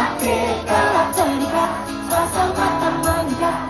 Merdeka, cerita, sosok mata manja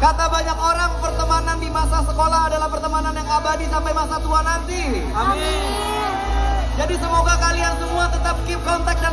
kata banyak orang pertemanan di masa sekolah adalah pertemanan yang abadi sampai masa tua nanti. Amin Jadi semoga kalian semua tetap keep kontak dan